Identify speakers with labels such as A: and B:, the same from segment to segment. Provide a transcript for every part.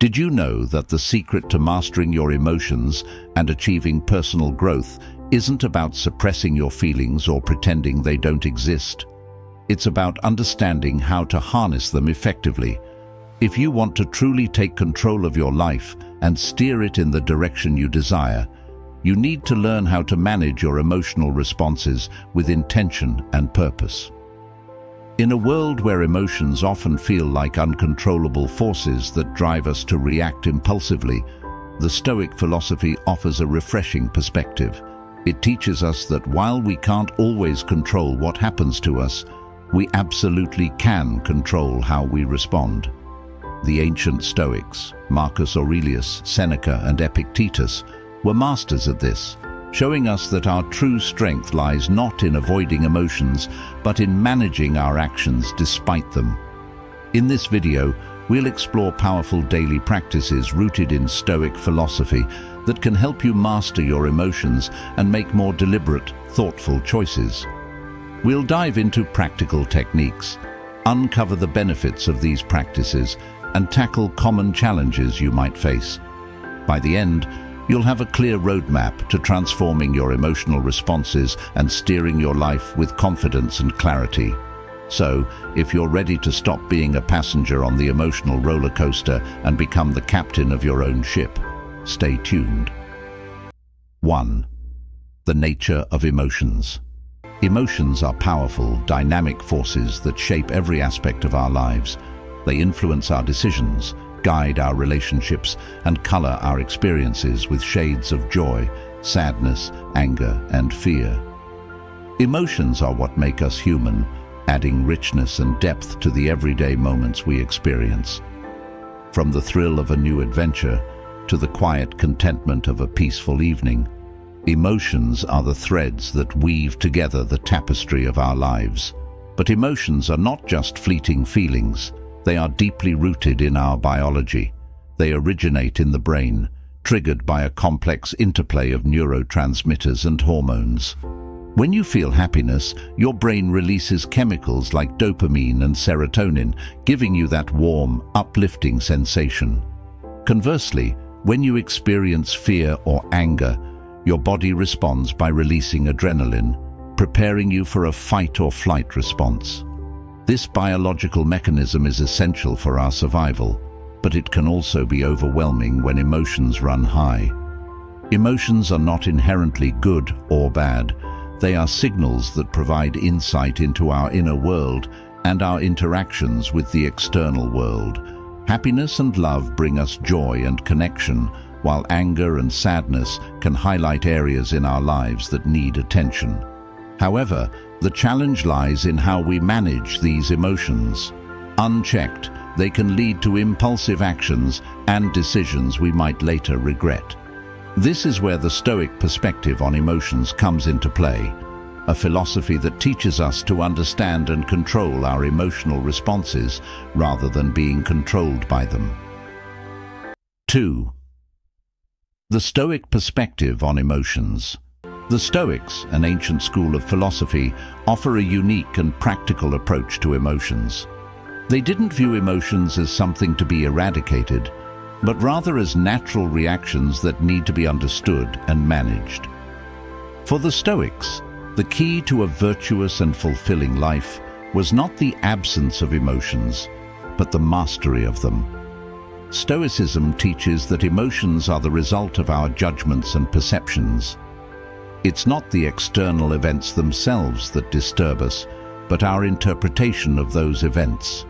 A: Did you know that the secret to mastering your emotions and achieving personal growth isn't about suppressing your feelings or pretending they don't exist? It's about understanding how to harness them effectively. If you want to truly take control of your life and steer it in the direction you desire, you need to learn how to manage your emotional responses with intention and purpose. In a world where emotions often feel like uncontrollable forces that drive us to react impulsively, the Stoic philosophy offers a refreshing perspective. It teaches us that while we can't always control what happens to us, we absolutely can control how we respond. The ancient Stoics, Marcus Aurelius, Seneca and Epictetus, were masters at this, showing us that our true strength lies not in avoiding emotions, but in managing our actions despite them. In this video, we'll explore powerful daily practices rooted in Stoic philosophy that can help you master your emotions and make more deliberate, thoughtful choices. We'll dive into practical techniques, uncover the benefits of these practices, and tackle common challenges you might face. By the end, You'll have a clear roadmap to transforming your emotional responses and steering your life with confidence and clarity. So, if you're ready to stop being a passenger on the emotional roller coaster and become the captain of your own ship, stay tuned. 1. The nature of emotions. Emotions are powerful, dynamic forces that shape every aspect of our lives. They influence our decisions, guide our relationships and color our experiences with shades of joy, sadness, anger and fear. Emotions are what make us human, adding richness and depth to the everyday moments we experience. From the thrill of a new adventure to the quiet contentment of a peaceful evening, emotions are the threads that weave together the tapestry of our lives. But emotions are not just fleeting feelings. They are deeply rooted in our biology. They originate in the brain, triggered by a complex interplay of neurotransmitters and hormones. When you feel happiness, your brain releases chemicals like dopamine and serotonin, giving you that warm, uplifting sensation. Conversely, when you experience fear or anger, your body responds by releasing adrenaline, preparing you for a fight or flight response. This biological mechanism is essential for our survival, but it can also be overwhelming when emotions run high. Emotions are not inherently good or bad. They are signals that provide insight into our inner world and our interactions with the external world. Happiness and love bring us joy and connection, while anger and sadness can highlight areas in our lives that need attention. However, the challenge lies in how we manage these emotions. Unchecked, they can lead to impulsive actions and decisions we might later regret. This is where the Stoic perspective on emotions comes into play, a philosophy that teaches us to understand and control our emotional responses rather than being controlled by them. 2. The Stoic perspective on emotions. The Stoics, an ancient school of philosophy, offer a unique and practical approach to emotions. They didn't view emotions as something to be eradicated, but rather as natural reactions that need to be understood and managed. For the Stoics, the key to a virtuous and fulfilling life was not the absence of emotions, but the mastery of them. Stoicism teaches that emotions are the result of our judgments and perceptions, it's not the external events themselves that disturb us, but our interpretation of those events.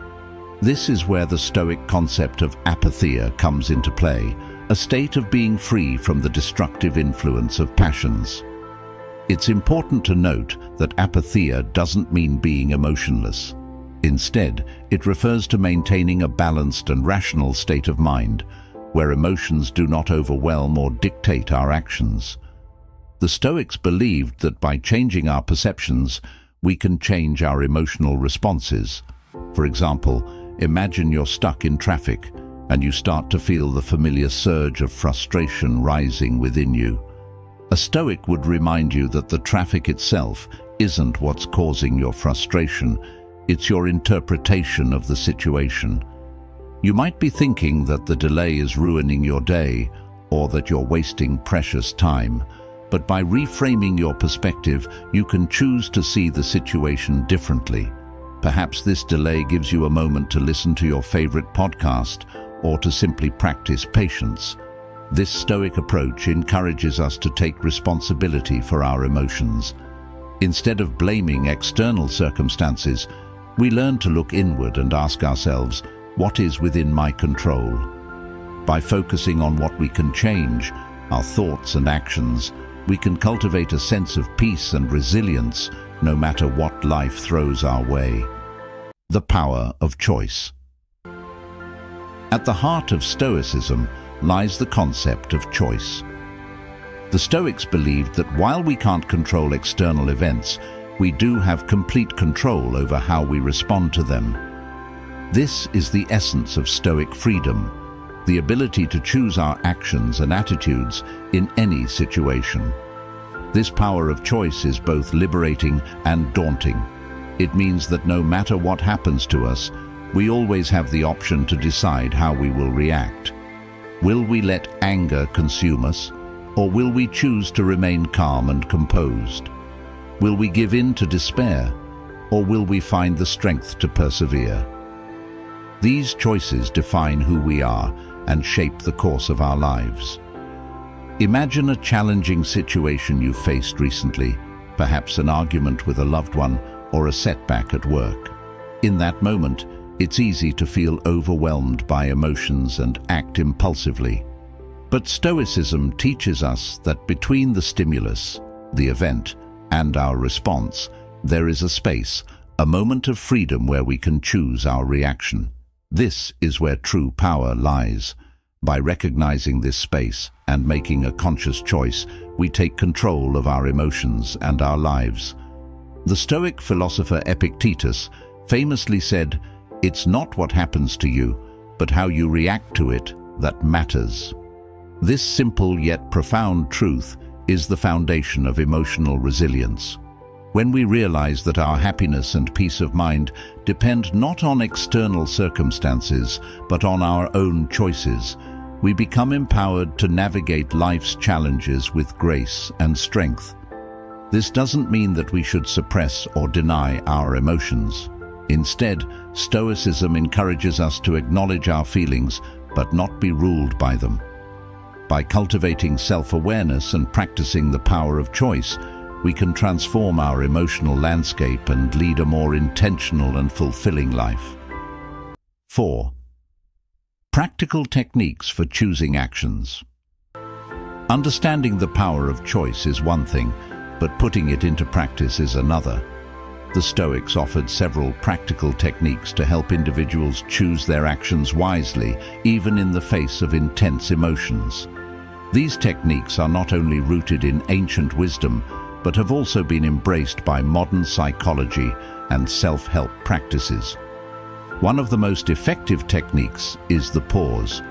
A: This is where the Stoic concept of apatheia comes into play, a state of being free from the destructive influence of passions. It's important to note that apatheia doesn't mean being emotionless. Instead, it refers to maintaining a balanced and rational state of mind, where emotions do not overwhelm or dictate our actions. The Stoics believed that by changing our perceptions, we can change our emotional responses. For example, imagine you're stuck in traffic and you start to feel the familiar surge of frustration rising within you. A Stoic would remind you that the traffic itself isn't what's causing your frustration, it's your interpretation of the situation. You might be thinking that the delay is ruining your day or that you're wasting precious time, but by reframing your perspective, you can choose to see the situation differently. Perhaps this delay gives you a moment to listen to your favorite podcast or to simply practice patience. This stoic approach encourages us to take responsibility for our emotions. Instead of blaming external circumstances, we learn to look inward and ask ourselves, what is within my control? By focusing on what we can change, our thoughts and actions, we can cultivate a sense of peace and resilience no matter what life throws our way. The power of choice. At the heart of Stoicism lies the concept of choice. The Stoics believed that while we can't control external events, we do have complete control over how we respond to them. This is the essence of Stoic freedom, the ability to choose our actions and attitudes in any situation. This power of choice is both liberating and daunting. It means that no matter what happens to us, we always have the option to decide how we will react. Will we let anger consume us, or will we choose to remain calm and composed? Will we give in to despair, or will we find the strength to persevere? These choices define who we are and shape the course of our lives. Imagine a challenging situation you faced recently, perhaps an argument with a loved one or a setback at work. In that moment, it's easy to feel overwhelmed by emotions and act impulsively. But Stoicism teaches us that between the stimulus, the event, and our response, there is a space, a moment of freedom where we can choose our reaction. This is where true power lies. By recognizing this space and making a conscious choice, we take control of our emotions and our lives. The Stoic philosopher Epictetus famously said, It's not what happens to you, but how you react to it that matters. This simple yet profound truth is the foundation of emotional resilience. When we realize that our happiness and peace of mind depend not on external circumstances, but on our own choices, we become empowered to navigate life's challenges with grace and strength. This doesn't mean that we should suppress or deny our emotions. Instead, Stoicism encourages us to acknowledge our feelings but not be ruled by them. By cultivating self-awareness and practicing the power of choice, we can transform our emotional landscape and lead a more intentional and fulfilling life. 4. Practical techniques for choosing actions. Understanding the power of choice is one thing, but putting it into practice is another. The Stoics offered several practical techniques to help individuals choose their actions wisely, even in the face of intense emotions. These techniques are not only rooted in ancient wisdom, but have also been embraced by modern psychology and self-help practices. One of the most effective techniques is the pause.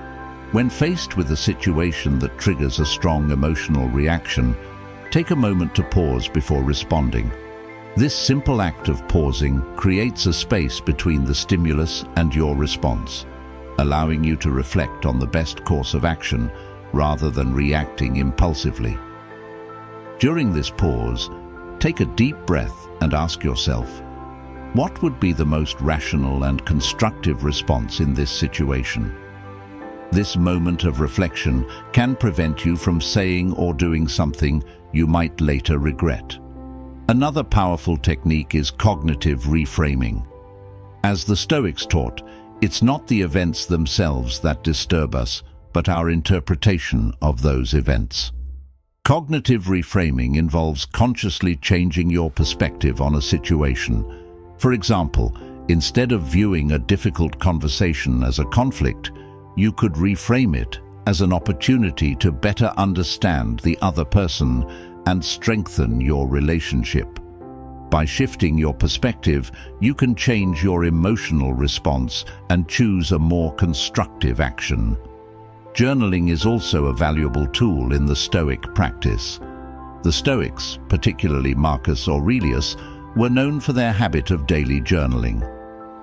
A: When faced with a situation that triggers a strong emotional reaction, take a moment to pause before responding. This simple act of pausing creates a space between the stimulus and your response, allowing you to reflect on the best course of action rather than reacting impulsively. During this pause, take a deep breath and ask yourself, what would be the most rational and constructive response in this situation? This moment of reflection can prevent you from saying or doing something you might later regret. Another powerful technique is cognitive reframing. As the Stoics taught, it's not the events themselves that disturb us, but our interpretation of those events. Cognitive reframing involves consciously changing your perspective on a situation for example, instead of viewing a difficult conversation as a conflict, you could reframe it as an opportunity to better understand the other person and strengthen your relationship. By shifting your perspective, you can change your emotional response and choose a more constructive action. Journaling is also a valuable tool in the Stoic practice. The Stoics, particularly Marcus Aurelius, were known for their habit of daily journaling.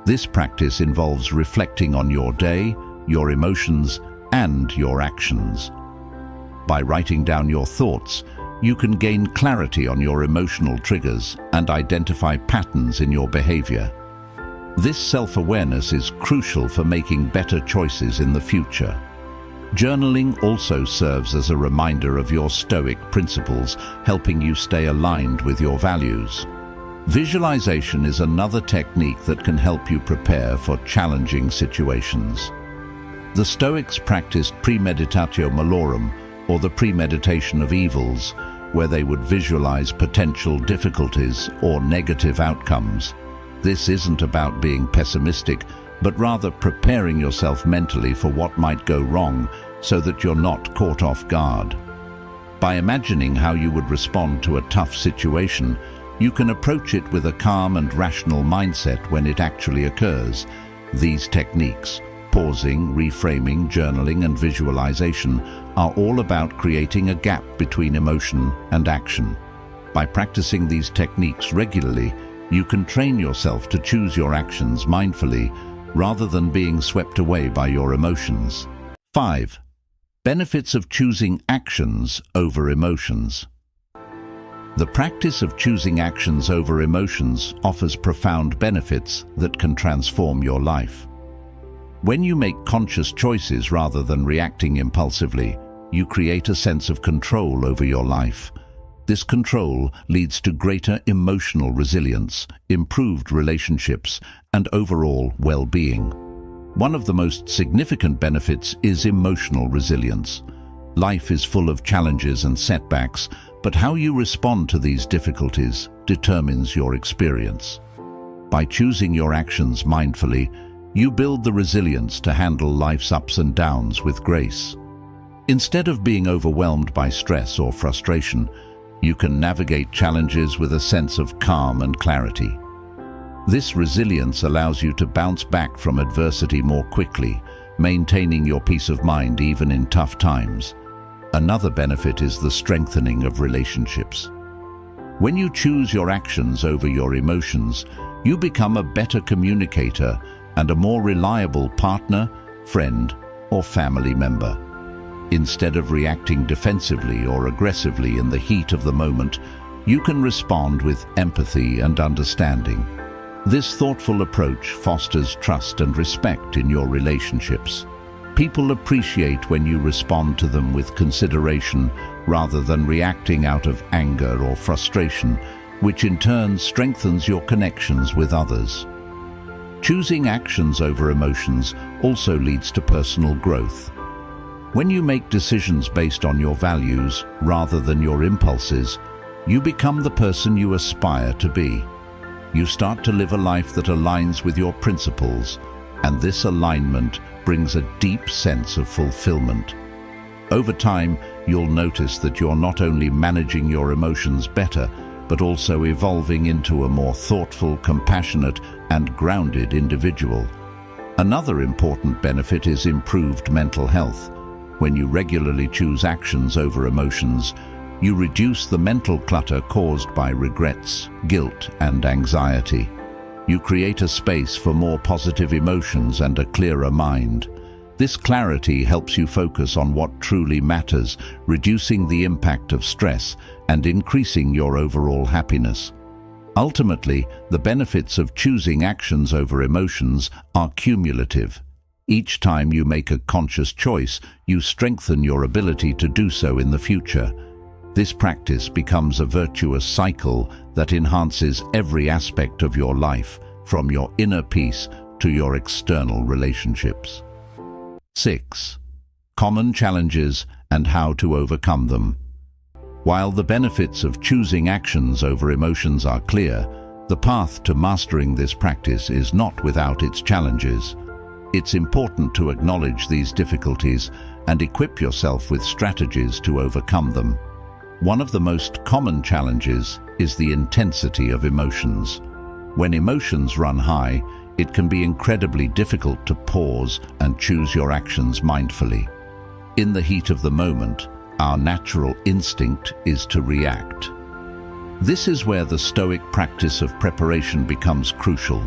A: This practice involves reflecting on your day, your emotions, and your actions. By writing down your thoughts, you can gain clarity on your emotional triggers and identify patterns in your behavior. This self-awareness is crucial for making better choices in the future. Journaling also serves as a reminder of your Stoic principles, helping you stay aligned with your values. Visualization is another technique that can help you prepare for challenging situations. The Stoics practiced premeditatio malorum, or the premeditation of evils, where they would visualize potential difficulties or negative outcomes. This isn't about being pessimistic, but rather preparing yourself mentally for what might go wrong so that you're not caught off guard. By imagining how you would respond to a tough situation, you can approach it with a calm and rational mindset when it actually occurs. These techniques, pausing, reframing, journaling and visualization, are all about creating a gap between emotion and action. By practicing these techniques regularly, you can train yourself to choose your actions mindfully rather than being swept away by your emotions. 5. Benefits of choosing actions over emotions. The practice of choosing actions over emotions offers profound benefits that can transform your life. When you make conscious choices rather than reacting impulsively, you create a sense of control over your life. This control leads to greater emotional resilience, improved relationships, and overall well-being. One of the most significant benefits is emotional resilience. Life is full of challenges and setbacks, but how you respond to these difficulties determines your experience. By choosing your actions mindfully, you build the resilience to handle life's ups and downs with grace. Instead of being overwhelmed by stress or frustration, you can navigate challenges with a sense of calm and clarity. This resilience allows you to bounce back from adversity more quickly, maintaining your peace of mind even in tough times. Another benefit is the strengthening of relationships. When you choose your actions over your emotions, you become a better communicator and a more reliable partner, friend, or family member. Instead of reacting defensively or aggressively in the heat of the moment, you can respond with empathy and understanding. This thoughtful approach fosters trust and respect in your relationships. People appreciate when you respond to them with consideration rather than reacting out of anger or frustration, which in turn strengthens your connections with others. Choosing actions over emotions also leads to personal growth. When you make decisions based on your values rather than your impulses, you become the person you aspire to be. You start to live a life that aligns with your principles, and this alignment brings a deep sense of fulfillment. Over time, you'll notice that you're not only managing your emotions better, but also evolving into a more thoughtful, compassionate, and grounded individual. Another important benefit is improved mental health. When you regularly choose actions over emotions, you reduce the mental clutter caused by regrets, guilt and anxiety. You create a space for more positive emotions and a clearer mind. This clarity helps you focus on what truly matters, reducing the impact of stress and increasing your overall happiness. Ultimately, the benefits of choosing actions over emotions are cumulative. Each time you make a conscious choice, you strengthen your ability to do so in the future. This practice becomes a virtuous cycle that enhances every aspect of your life, from your inner peace to your external relationships. 6. Common challenges and how to overcome them. While the benefits of choosing actions over emotions are clear, the path to mastering this practice is not without its challenges. It's important to acknowledge these difficulties and equip yourself with strategies to overcome them. One of the most common challenges is the intensity of emotions. When emotions run high, it can be incredibly difficult to pause and choose your actions mindfully. In the heat of the moment, our natural instinct is to react. This is where the Stoic practice of preparation becomes crucial.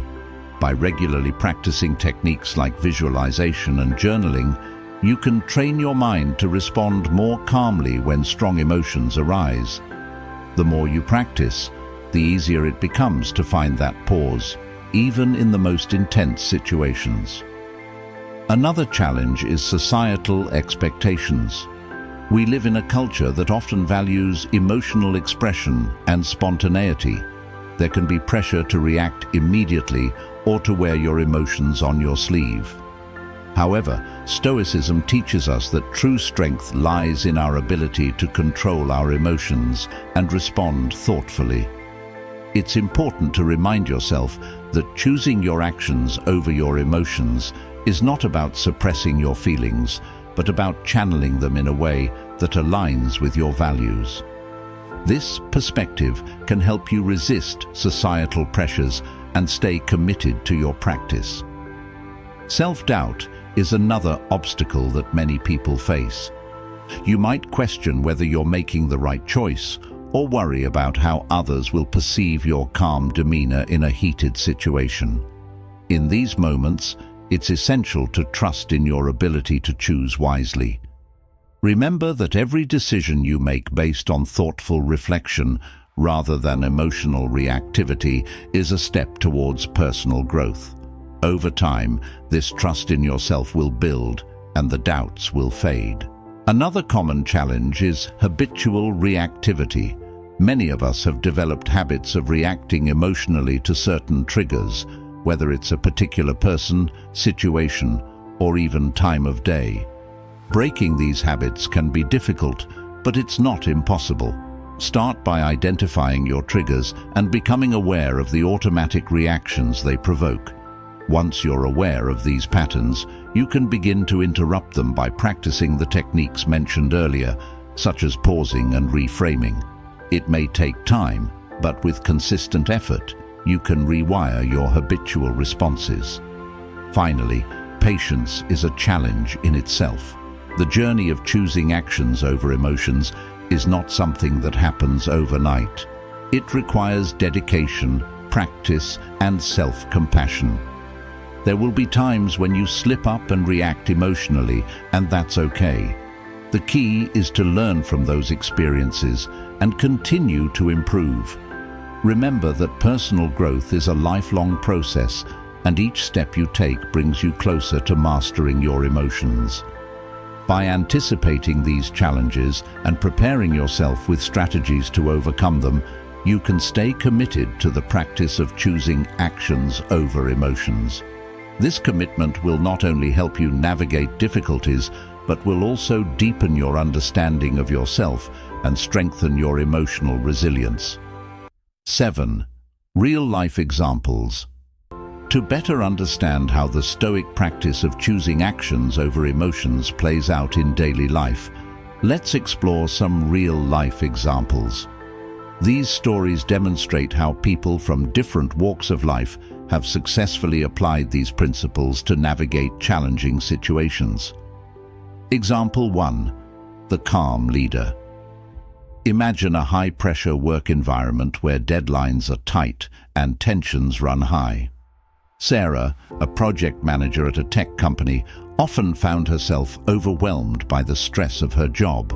A: By regularly practicing techniques like visualization and journaling, you can train your mind to respond more calmly when strong emotions arise. The more you practice, the easier it becomes to find that pause, even in the most intense situations. Another challenge is societal expectations. We live in a culture that often values emotional expression and spontaneity. There can be pressure to react immediately or to wear your emotions on your sleeve. However, Stoicism teaches us that true strength lies in our ability to control our emotions and respond thoughtfully. It's important to remind yourself that choosing your actions over your emotions is not about suppressing your feelings, but about channeling them in a way that aligns with your values. This perspective can help you resist societal pressures and stay committed to your practice. Self-doubt is another obstacle that many people face. You might question whether you're making the right choice or worry about how others will perceive your calm demeanor in a heated situation. In these moments, it's essential to trust in your ability to choose wisely. Remember that every decision you make based on thoughtful reflection rather than emotional reactivity is a step towards personal growth. Over time, this trust in yourself will build and the doubts will fade. Another common challenge is habitual reactivity. Many of us have developed habits of reacting emotionally to certain triggers, whether it's a particular person, situation, or even time of day. Breaking these habits can be difficult, but it's not impossible. Start by identifying your triggers and becoming aware of the automatic reactions they provoke. Once you're aware of these patterns, you can begin to interrupt them by practicing the techniques mentioned earlier, such as pausing and reframing. It may take time, but with consistent effort, you can rewire your habitual responses. Finally, patience is a challenge in itself. The journey of choosing actions over emotions is not something that happens overnight. It requires dedication, practice, and self-compassion. There will be times when you slip up and react emotionally, and that's okay. The key is to learn from those experiences and continue to improve. Remember that personal growth is a lifelong process and each step you take brings you closer to mastering your emotions. By anticipating these challenges and preparing yourself with strategies to overcome them, you can stay committed to the practice of choosing actions over emotions. This commitment will not only help you navigate difficulties, but will also deepen your understanding of yourself and strengthen your emotional resilience. 7. Real-life examples. To better understand how the Stoic practice of choosing actions over emotions plays out in daily life, let's explore some real-life examples. These stories demonstrate how people from different walks of life have successfully applied these principles to navigate challenging situations. Example 1. The Calm Leader. Imagine a high-pressure work environment where deadlines are tight and tensions run high. Sarah, a project manager at a tech company, often found herself overwhelmed by the stress of her job.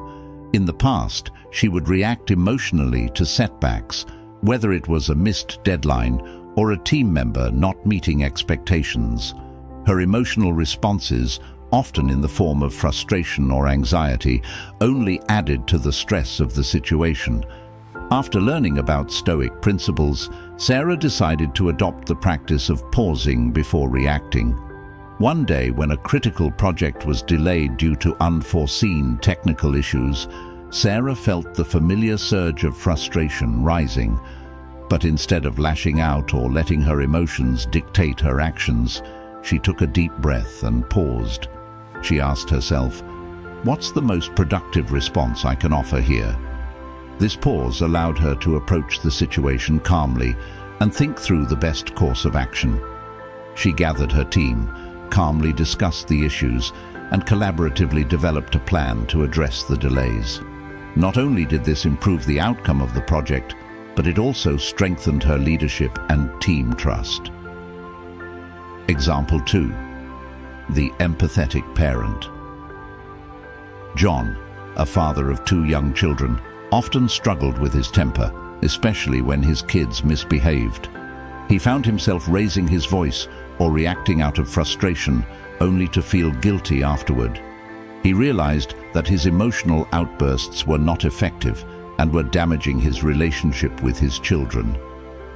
A: In the past, she would react emotionally to setbacks, whether it was a missed deadline or a team member not meeting expectations. Her emotional responses, often in the form of frustration or anxiety, only added to the stress of the situation. After learning about Stoic principles, Sarah decided to adopt the practice of pausing before reacting. One day, when a critical project was delayed due to unforeseen technical issues, Sarah felt the familiar surge of frustration rising, but instead of lashing out or letting her emotions dictate her actions, she took a deep breath and paused. She asked herself, what's the most productive response I can offer here? This pause allowed her to approach the situation calmly and think through the best course of action. She gathered her team, calmly discussed the issues, and collaboratively developed a plan to address the delays. Not only did this improve the outcome of the project, but it also strengthened her leadership and team trust. Example 2. The empathetic parent. John, a father of two young children, often struggled with his temper, especially when his kids misbehaved. He found himself raising his voice or reacting out of frustration only to feel guilty afterward. He realized that his emotional outbursts were not effective and were damaging his relationship with his children.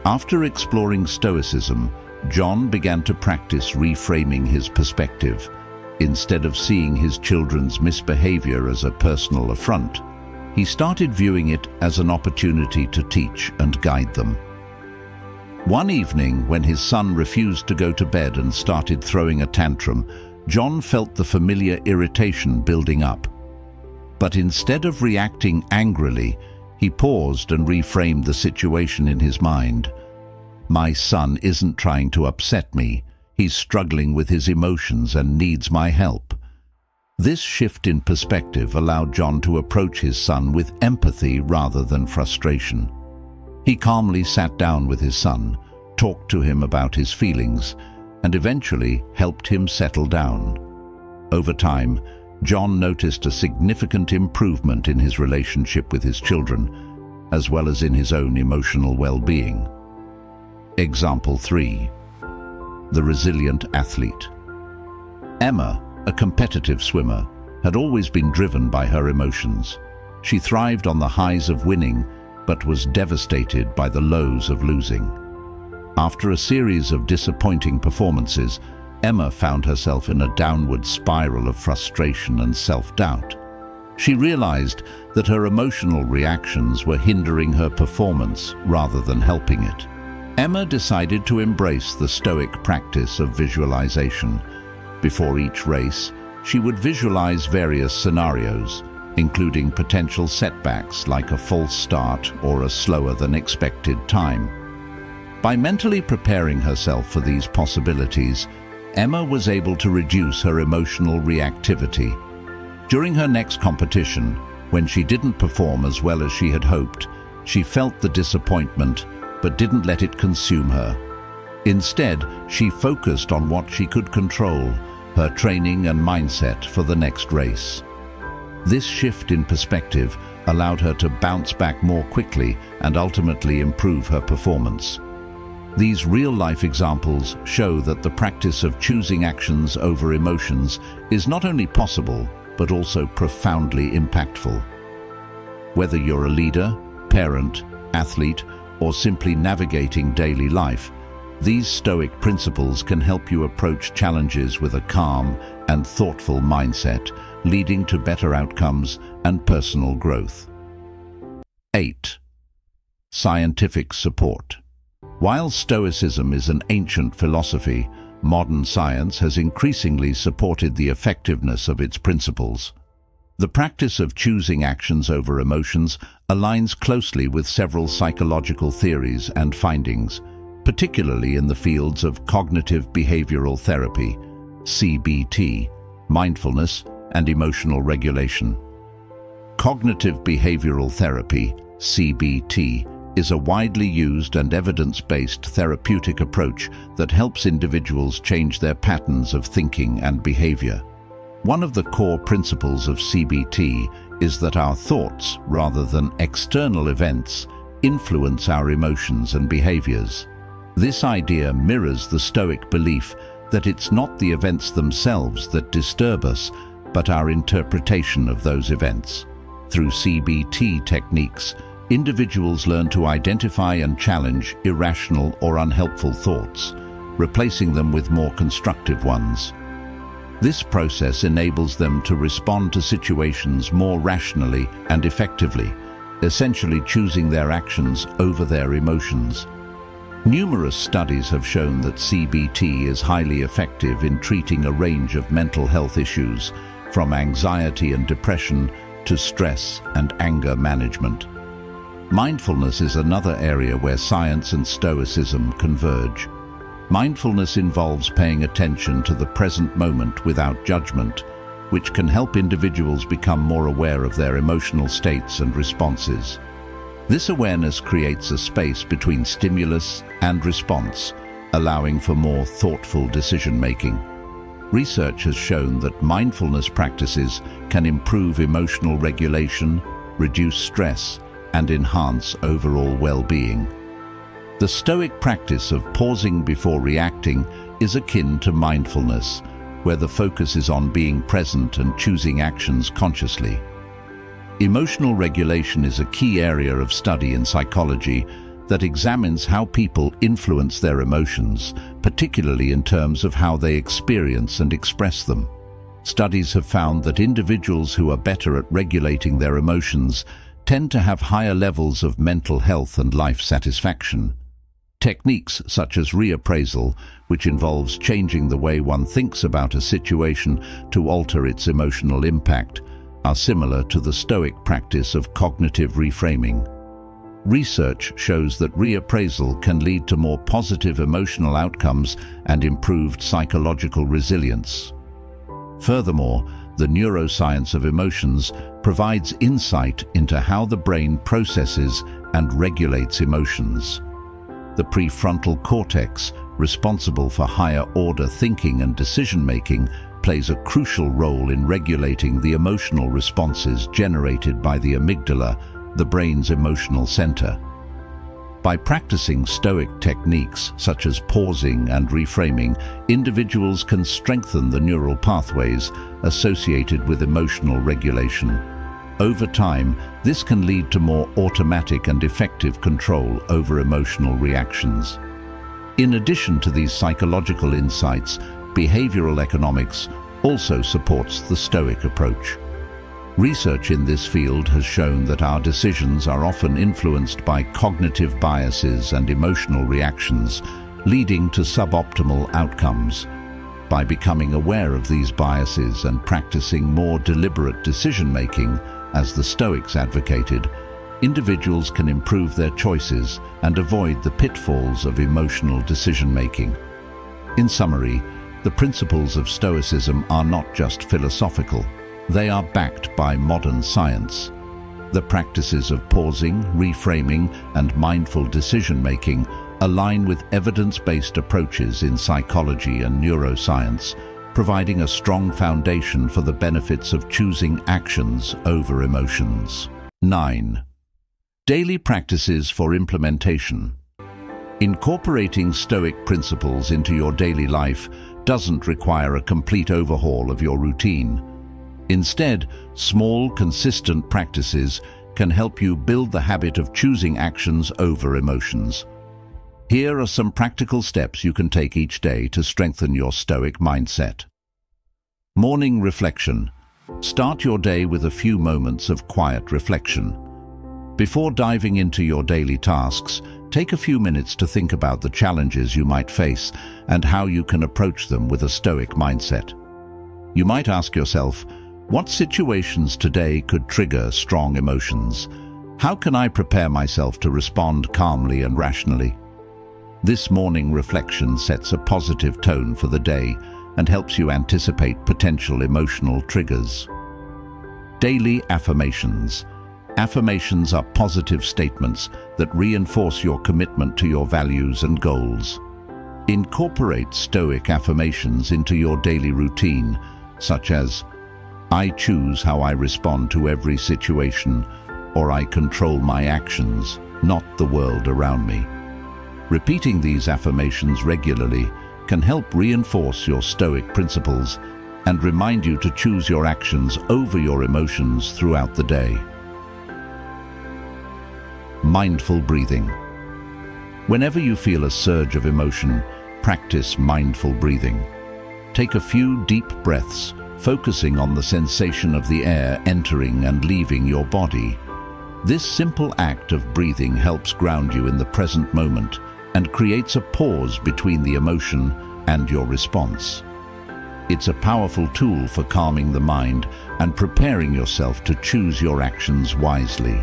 A: After exploring Stoicism, John began to practice reframing his perspective. Instead of seeing his children's misbehavior as a personal affront, he started viewing it as an opportunity to teach and guide them. One evening, when his son refused to go to bed and started throwing a tantrum, John felt the familiar irritation building up. But instead of reacting angrily, he paused and reframed the situation in his mind. My son isn't trying to upset me. He's struggling with his emotions and needs my help. This shift in perspective allowed John to approach his son with empathy rather than frustration. He calmly sat down with his son, talked to him about his feelings, and eventually helped him settle down. Over time, John noticed a significant improvement in his relationship with his children, as well as in his own emotional well-being. Example 3. The Resilient Athlete Emma, a competitive swimmer, had always been driven by her emotions. She thrived on the highs of winning, but was devastated by the lows of losing. After a series of disappointing performances, Emma found herself in a downward spiral of frustration and self-doubt. She realized that her emotional reactions were hindering her performance rather than helping it. Emma decided to embrace the Stoic practice of visualization. Before each race, she would visualize various scenarios, including potential setbacks like a false start or a slower than expected time. By mentally preparing herself for these possibilities, Emma was able to reduce her emotional reactivity. During her next competition, when she didn't perform as well as she had hoped, she felt the disappointment but didn't let it consume her. Instead, she focused on what she could control, her training and mindset for the next race. This shift in perspective allowed her to bounce back more quickly and ultimately improve her performance. These real-life examples show that the practice of choosing actions over emotions is not only possible, but also profoundly impactful. Whether you're a leader, parent, athlete, or simply navigating daily life, these Stoic principles can help you approach challenges with a calm and thoughtful mindset, leading to better outcomes and personal growth. 8. Scientific support. While Stoicism is an ancient philosophy, modern science has increasingly supported the effectiveness of its principles. The practice of choosing actions over emotions aligns closely with several psychological theories and findings, particularly in the fields of cognitive behavioral therapy, CBT, mindfulness, and emotional regulation. Cognitive behavioral therapy, CBT, is a widely used and evidence-based therapeutic approach that helps individuals change their patterns of thinking and behavior. One of the core principles of CBT is that our thoughts, rather than external events, influence our emotions and behaviors. This idea mirrors the Stoic belief that it's not the events themselves that disturb us, but our interpretation of those events. Through CBT techniques, individuals learn to identify and challenge irrational or unhelpful thoughts, replacing them with more constructive ones. This process enables them to respond to situations more rationally and effectively, essentially choosing their actions over their emotions. Numerous studies have shown that CBT is highly effective in treating a range of mental health issues, from anxiety and depression to stress and anger management. Mindfulness is another area where science and stoicism converge. Mindfulness involves paying attention to the present moment without judgment, which can help individuals become more aware of their emotional states and responses. This awareness creates a space between stimulus and response, allowing for more thoughtful decision-making. Research has shown that mindfulness practices can improve emotional regulation, reduce stress, and enhance overall well-being. The Stoic practice of pausing before reacting is akin to mindfulness, where the focus is on being present and choosing actions consciously. Emotional regulation is a key area of study in psychology that examines how people influence their emotions, particularly in terms of how they experience and express them. Studies have found that individuals who are better at regulating their emotions tend to have higher levels of mental health and life satisfaction. Techniques such as reappraisal, which involves changing the way one thinks about a situation to alter its emotional impact, are similar to the Stoic practice of cognitive reframing. Research shows that reappraisal can lead to more positive emotional outcomes and improved psychological resilience. Furthermore, the neuroscience of emotions provides insight into how the brain processes and regulates emotions. The prefrontal cortex, responsible for higher-order thinking and decision-making, plays a crucial role in regulating the emotional responses generated by the amygdala, the brain's emotional center. By practicing Stoic techniques such as pausing and reframing, individuals can strengthen the neural pathways associated with emotional regulation. Over time, this can lead to more automatic and effective control over emotional reactions. In addition to these psychological insights, behavioral economics also supports the Stoic approach. Research in this field has shown that our decisions are often influenced by cognitive biases and emotional reactions, leading to suboptimal outcomes. By becoming aware of these biases and practicing more deliberate decision-making, as the Stoics advocated, individuals can improve their choices and avoid the pitfalls of emotional decision-making. In summary, the principles of Stoicism are not just philosophical, they are backed by modern science. The practices of pausing, reframing and mindful decision-making align with evidence-based approaches in psychology and neuroscience, providing a strong foundation for the benefits of choosing actions over emotions. 9. Daily practices for implementation. Incorporating Stoic principles into your daily life doesn't require a complete overhaul of your routine. Instead, small, consistent practices can help you build the habit of choosing actions over emotions. Here are some practical steps you can take each day to strengthen your Stoic mindset. Morning Reflection Start your day with a few moments of quiet reflection. Before diving into your daily tasks, take a few minutes to think about the challenges you might face and how you can approach them with a Stoic mindset. You might ask yourself, what situations today could trigger strong emotions? How can I prepare myself to respond calmly and rationally? This morning reflection sets a positive tone for the day and helps you anticipate potential emotional triggers. Daily Affirmations Affirmations are positive statements that reinforce your commitment to your values and goals. Incorporate Stoic affirmations into your daily routine, such as, I choose how I respond to every situation, or I control my actions, not the world around me. Repeating these affirmations regularly can help reinforce your Stoic principles and remind you to choose your actions over your emotions throughout the day. Mindful breathing. Whenever you feel a surge of emotion, practice mindful breathing. Take a few deep breaths, focusing on the sensation of the air entering and leaving your body. This simple act of breathing helps ground you in the present moment and creates a pause between the emotion and your response. It's a powerful tool for calming the mind and preparing yourself to choose your actions wisely.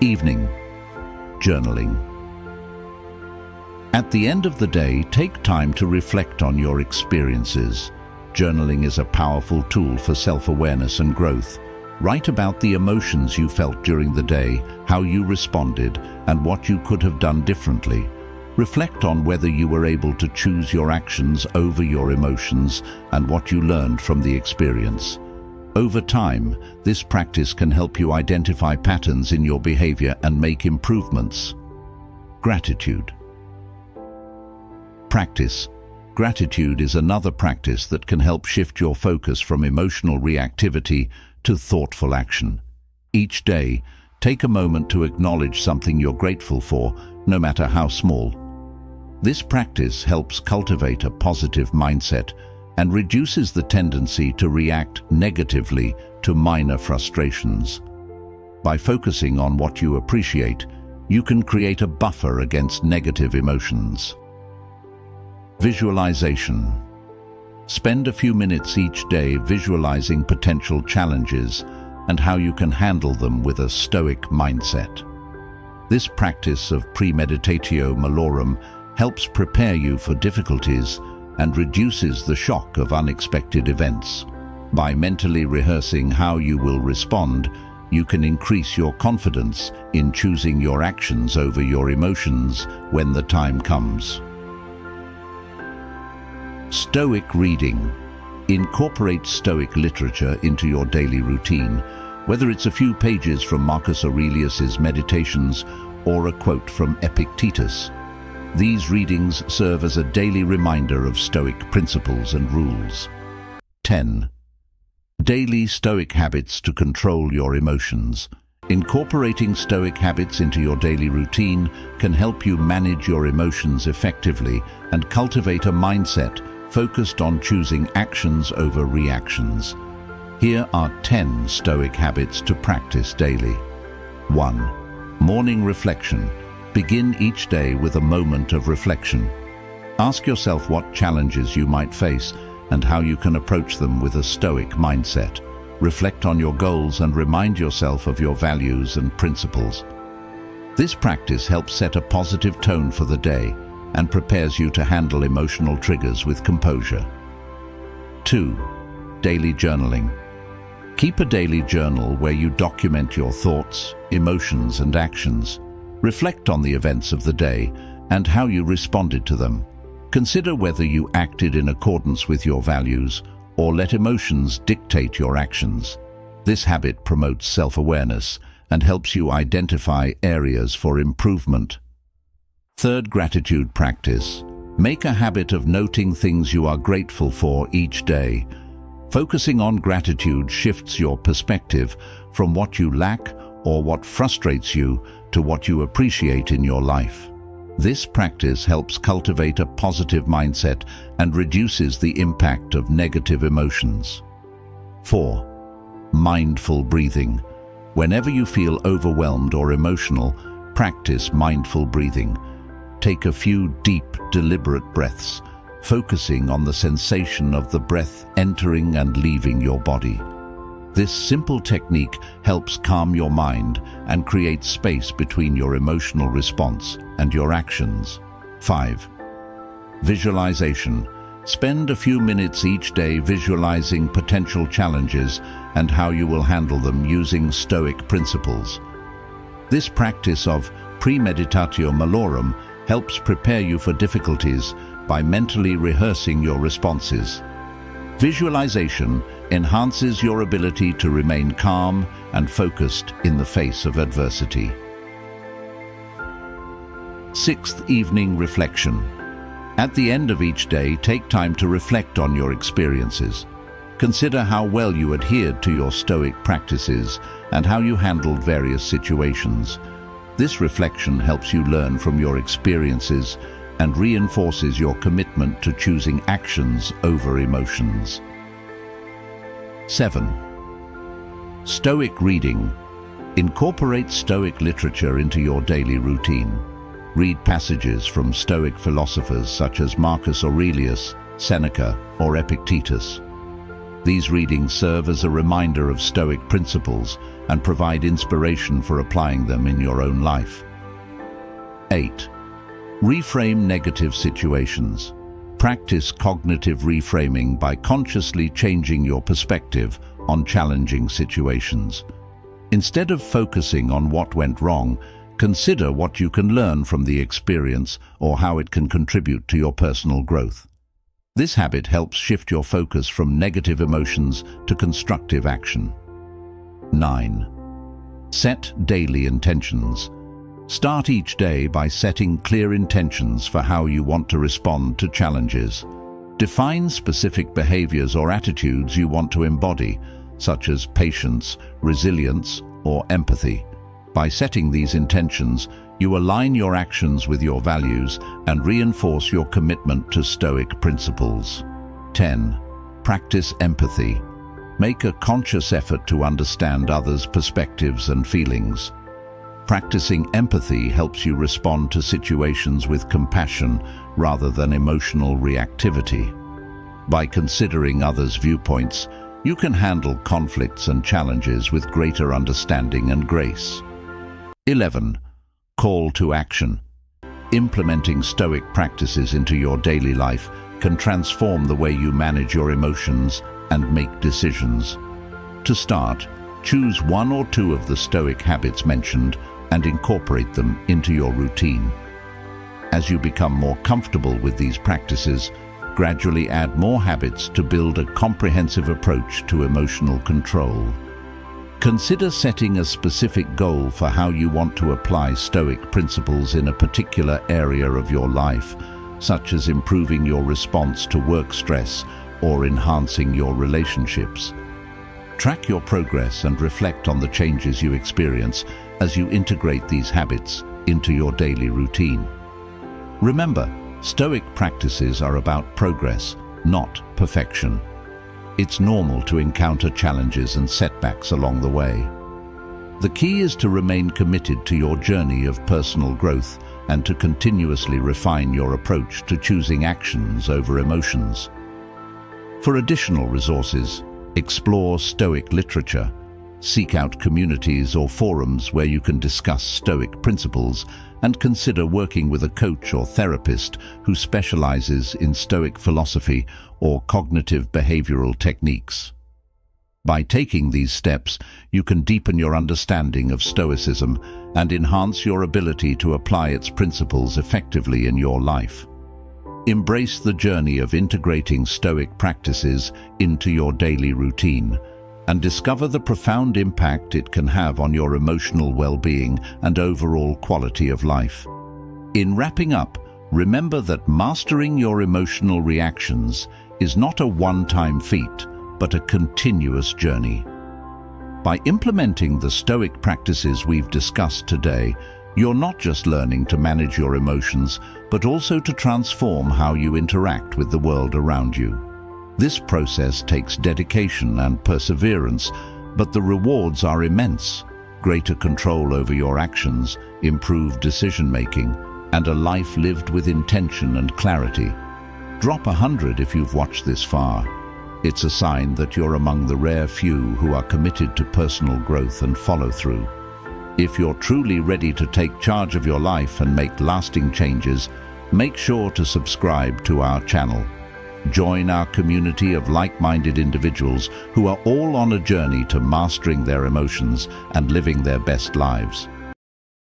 A: Evening. Journaling. At the end of the day, take time to reflect on your experiences. Journaling is a powerful tool for self-awareness and growth. Write about the emotions you felt during the day, how you responded, and what you could have done differently. Reflect on whether you were able to choose your actions over your emotions and what you learned from the experience. Over time, this practice can help you identify patterns in your behavior and make improvements. Gratitude. Practice. Gratitude is another practice that can help shift your focus from emotional reactivity to thoughtful action. Each day, take a moment to acknowledge something you're grateful for, no matter how small. This practice helps cultivate a positive mindset and reduces the tendency to react negatively to minor frustrations. By focusing on what you appreciate, you can create a buffer against negative emotions. Visualization. Spend a few minutes each day visualizing potential challenges and how you can handle them with a stoic mindset. This practice of premeditatio malorum helps prepare you for difficulties and reduces the shock of unexpected events. By mentally rehearsing how you will respond, you can increase your confidence in choosing your actions over your emotions when the time comes. Stoic reading. Incorporate Stoic literature into your daily routine, whether it's a few pages from Marcus Aurelius's Meditations or a quote from Epictetus. These readings serve as a daily reminder of Stoic principles and rules. 10. Daily Stoic habits to control your emotions. Incorporating Stoic habits into your daily routine can help you manage your emotions effectively and cultivate a mindset focused on choosing actions over reactions. Here are 10 Stoic habits to practice daily. 1. Morning reflection. Begin each day with a moment of reflection. Ask yourself what challenges you might face and how you can approach them with a stoic mindset. Reflect on your goals and remind yourself of your values and principles. This practice helps set a positive tone for the day and prepares you to handle emotional triggers with composure. 2. Daily journaling. Keep a daily journal where you document your thoughts, emotions and actions. Reflect on the events of the day and how you responded to them. Consider whether you acted in accordance with your values or let emotions dictate your actions. This habit promotes self-awareness and helps you identify areas for improvement. Third gratitude practice. Make a habit of noting things you are grateful for each day. Focusing on gratitude shifts your perspective from what you lack or what frustrates you to what you appreciate in your life. This practice helps cultivate a positive mindset and reduces the impact of negative emotions. 4. Mindful breathing. Whenever you feel overwhelmed or emotional, practice mindful breathing. Take a few deep, deliberate breaths, focusing on the sensation of the breath entering and leaving your body. This simple technique helps calm your mind and create space between your emotional response and your actions. 5. Visualization. Spend a few minutes each day visualizing potential challenges and how you will handle them using Stoic principles. This practice of premeditatio malorum helps prepare you for difficulties by mentally rehearsing your responses. Visualization enhances your ability to remain calm and focused in the face of adversity. Sixth Evening Reflection At the end of each day, take time to reflect on your experiences. Consider how well you adhered to your Stoic practices and how you handled various situations. This reflection helps you learn from your experiences and reinforces your commitment to choosing actions over emotions. 7. Stoic reading. Incorporate Stoic literature into your daily routine. Read passages from Stoic philosophers such as Marcus Aurelius, Seneca, or Epictetus. These readings serve as a reminder of Stoic principles and provide inspiration for applying them in your own life. 8. Reframe negative situations. Practice cognitive reframing by consciously changing your perspective on challenging situations. Instead of focusing on what went wrong, Consider what you can learn from the experience or how it can contribute to your personal growth. This habit helps shift your focus from negative emotions to constructive action. 9. Set daily intentions. Start each day by setting clear intentions for how you want to respond to challenges. Define specific behaviors or attitudes you want to embody, such as patience, resilience, or empathy. By setting these intentions, you align your actions with your values and reinforce your commitment to Stoic principles. 10. Practice empathy. Make a conscious effort to understand others' perspectives and feelings. Practicing empathy helps you respond to situations with compassion rather than emotional reactivity. By considering others' viewpoints, you can handle conflicts and challenges with greater understanding and grace. 11. Call to action. Implementing Stoic practices into your daily life can transform the way you manage your emotions and make decisions. To start, choose one or two of the Stoic habits mentioned and incorporate them into your routine. As you become more comfortable with these practices, gradually add more habits to build a comprehensive approach to emotional control. Consider setting a specific goal for how you want to apply Stoic principles in a particular area of your life, such as improving your response to work stress or enhancing your relationships. Track your progress and reflect on the changes you experience as you integrate these habits into your daily routine. Remember, Stoic practices are about progress, not perfection. It's normal to encounter challenges and setbacks along the way. The key is to remain committed to your journey of personal growth and to continuously refine your approach to choosing actions over emotions. For additional resources, explore Stoic literature, seek out communities or forums where you can discuss Stoic principles and consider working with a coach or therapist who specializes in Stoic philosophy or cognitive behavioral techniques. By taking these steps, you can deepen your understanding of Stoicism and enhance your ability to apply its principles effectively in your life. Embrace the journey of integrating Stoic practices into your daily routine, and discover the profound impact it can have on your emotional well-being and overall quality of life. In wrapping up, remember that mastering your emotional reactions is not a one-time feat, but a continuous journey. By implementing the Stoic practices we've discussed today, you're not just learning to manage your emotions, but also to transform how you interact with the world around you. This process takes dedication and perseverance, but the rewards are immense. Greater control over your actions, improved decision-making, and a life lived with intention and clarity. Drop a hundred if you've watched this far. It's a sign that you're among the rare few who are committed to personal growth and follow-through. If you're truly ready to take charge of your life and make lasting changes, make sure to subscribe to our channel. Join our community of like-minded individuals who are all on a journey to mastering their emotions and living their best lives.